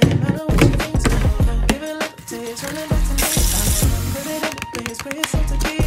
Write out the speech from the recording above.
Give it up to this, running back to me. I'm living in the place where it's so to be.